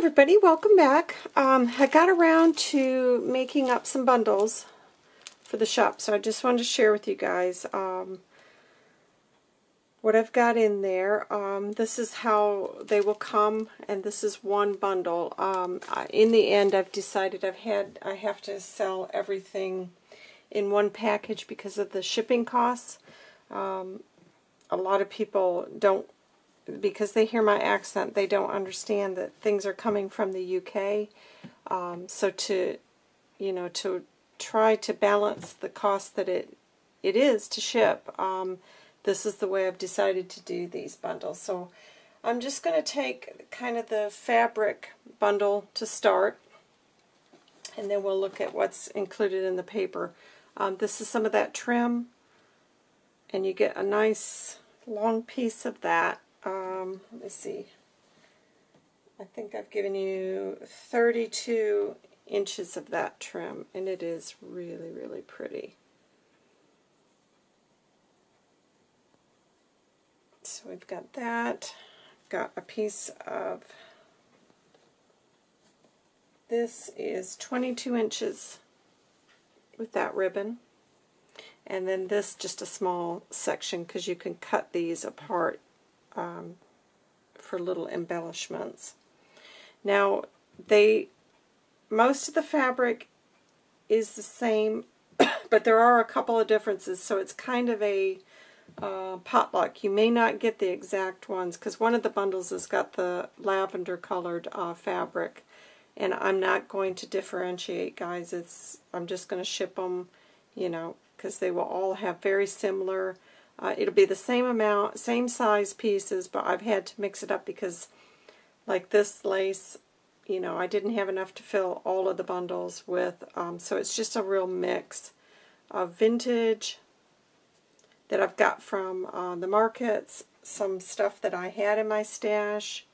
everybody, welcome back. Um, I got around to making up some bundles for the shop, so I just wanted to share with you guys um, what I've got in there. Um, this is how they will come, and this is one bundle. Um, in the end, I've decided I've had I have to sell everything in one package because of the shipping costs. Um, a lot of people don't because they hear my accent, they don't understand that things are coming from the UK. Um, so to, you know, to try to balance the cost that it it is to ship, um, this is the way I've decided to do these bundles. So I'm just going to take kind of the fabric bundle to start, and then we'll look at what's included in the paper. Um, this is some of that trim, and you get a nice long piece of that um, let me see. I think I've given you 32 inches of that trim, and it is really, really pretty. So we've got that. Got a piece of this is 22 inches with that ribbon. And then this just a small section because you can cut these apart um, for little embellishments. Now, they most of the fabric is the same, but there are a couple of differences, so it's kind of a uh, potluck. You may not get the exact ones, because one of the bundles has got the lavender colored uh, fabric, and I'm not going to differentiate, guys. It's I'm just going to ship them, you know, because they will all have very similar uh, it'll be the same amount, same size pieces, but I've had to mix it up because like this lace, you know, I didn't have enough to fill all of the bundles with. Um, so it's just a real mix of vintage that I've got from uh, the markets, some stuff that I had in my stash,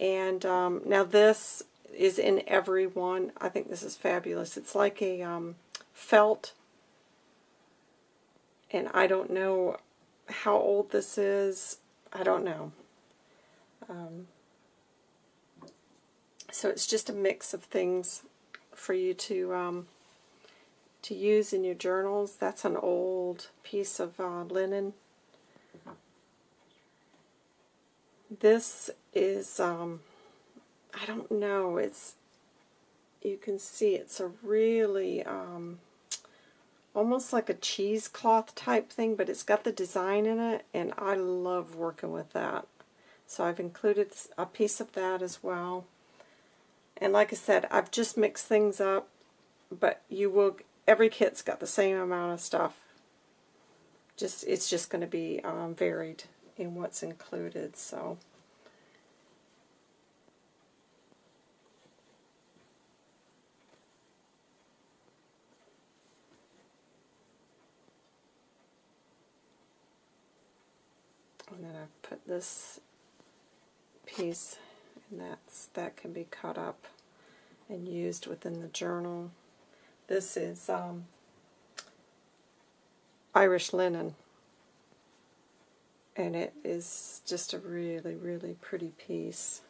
and um, now this is in every one. I think this is fabulous. It's like a um, felt and I don't know how old this is. I don't know. Um, so it's just a mix of things for you to um, to use in your journals. That's an old piece of uh, linen. This is, um, I don't know, it's, you can see it's a really um, almost like a cheesecloth type thing, but it's got the design in it, and I love working with that. So I've included a piece of that as well. And like I said, I've just mixed things up, but you will, every kit's got the same amount of stuff. Just It's just going to be um, varied in what's included, so... put this piece and that's that can be cut up and used within the journal. This is um, Irish linen and it is just a really really pretty piece.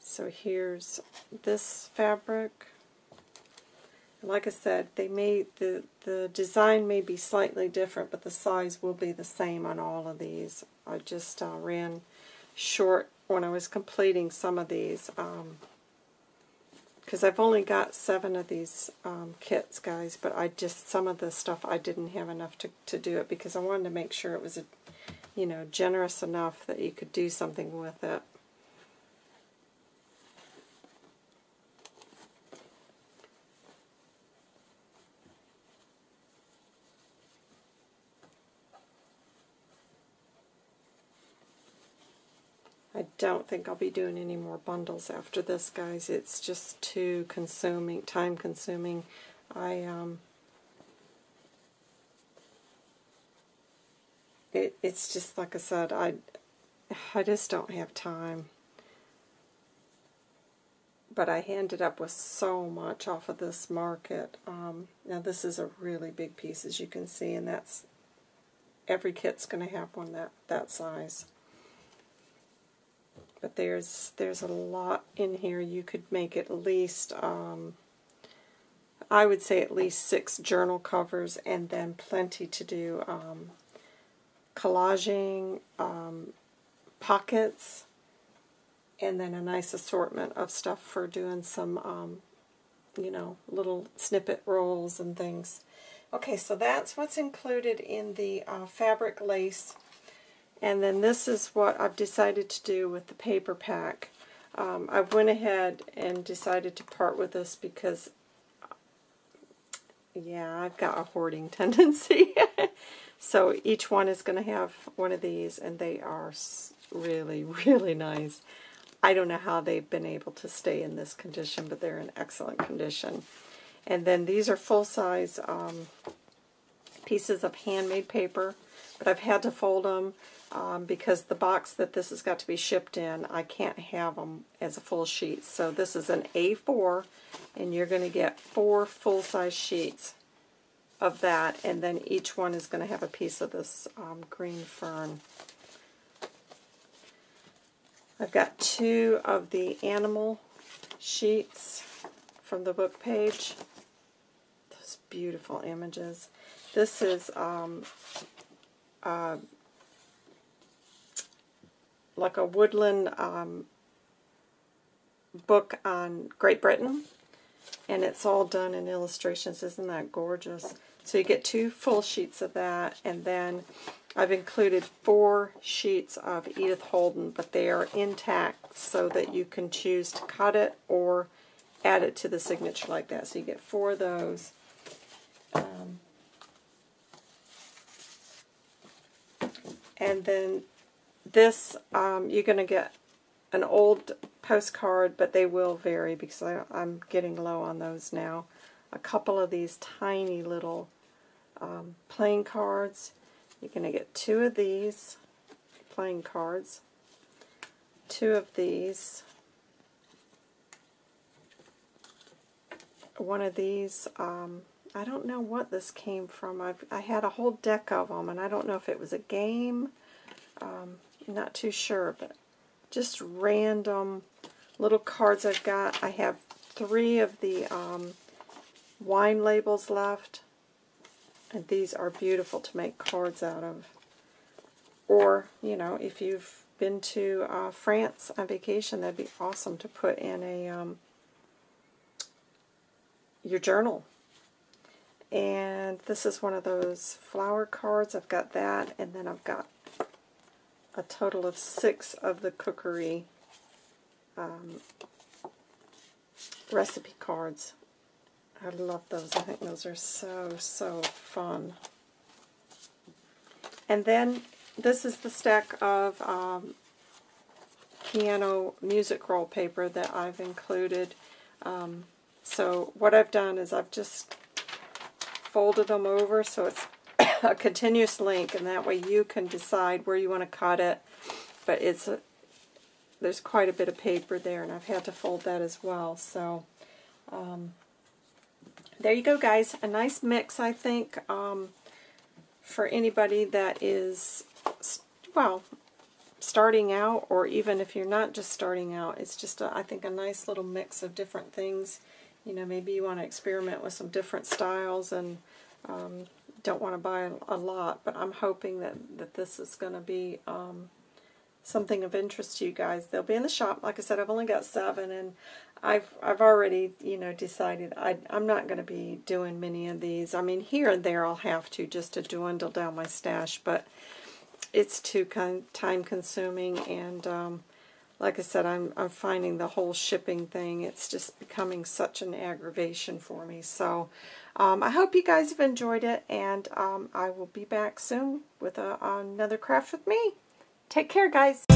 So here's this fabric like I said, they may the the design may be slightly different, but the size will be the same on all of these. I just uh, ran short when I was completing some of these because um, I've only got seven of these um, kits, guys. But I just some of the stuff I didn't have enough to to do it because I wanted to make sure it was a you know generous enough that you could do something with it. I don't think I'll be doing any more bundles after this, guys. It's just too consuming, time consuming. I, um, it, it's just like I said, I, I just don't have time. But I ended up with so much off of this market. Um, now this is a really big piece, as you can see, and that's every kit's going to have one that, that size. But there's there's a lot in here. You could make at least, um, I would say at least six journal covers and then plenty to do um, collaging, um, pockets, and then a nice assortment of stuff for doing some, um, you know, little snippet rolls and things. Okay, so that's what's included in the uh, fabric lace. And then this is what I've decided to do with the paper pack. Um, I went ahead and decided to part with this because, yeah, I've got a hoarding tendency. so each one is going to have one of these, and they are really, really nice. I don't know how they've been able to stay in this condition, but they're in excellent condition. And then these are full-size um, pieces of handmade paper, but I've had to fold them um, because the box that this has got to be shipped in, I can't have them as a full sheet. So this is an A4, and you're going to get four full-size sheets of that, and then each one is going to have a piece of this um, green fern. I've got two of the animal sheets from the book page Those beautiful images. This is um, uh, like a woodland um, book on Great Britain, and it's all done in illustrations. Isn't that gorgeous? So you get two full sheets of that, and then I've included four sheets of Edith Holden, but they are intact so that you can choose to cut it or add it to the signature like that. So you get four of those. Um, and then this, um, you're going to get an old postcard, but they will vary because I, am getting low on those now. A couple of these tiny little um, playing cards. You're going to get two of these playing cards, two of these, one of these um, I don't know what this came from. I've, I had a whole deck of them, and I don't know if it was a game. Um, I'm not too sure, but just random little cards I've got. I have three of the um, wine labels left, and these are beautiful to make cards out of. Or, you know, if you've been to uh, France on vacation, that'd be awesome to put in a um, your journal and this is one of those flower cards. I've got that, and then I've got a total of six of the cookery um, recipe cards. I love those. I think those are so, so fun. And then this is the stack of um, piano music roll paper that I've included. Um, so what I've done is I've just folded them over so it's a continuous link and that way you can decide where you want to cut it. But it's a, there's quite a bit of paper there and I've had to fold that as well so um, there you go guys. A nice mix I think um, for anybody that is well starting out or even if you're not just starting out it's just a, I think a nice little mix of different things you know, maybe you want to experiment with some different styles and um, don't want to buy a, lot, but I'm hoping that, that this is going to be um, something of interest to you guys. They'll be in the shop. Like I said, I've only got seven, and I've I've already you know decided I I'm not going to be doing many of these. I mean, here and there I'll have to just to dwindle down my stash, but it's too con time consuming and um, like I said, I'm, I'm finding the whole shipping thing, it's just becoming such an aggravation for me. So um, I hope you guys have enjoyed it, and um, I will be back soon with a, another craft with me. Take care, guys.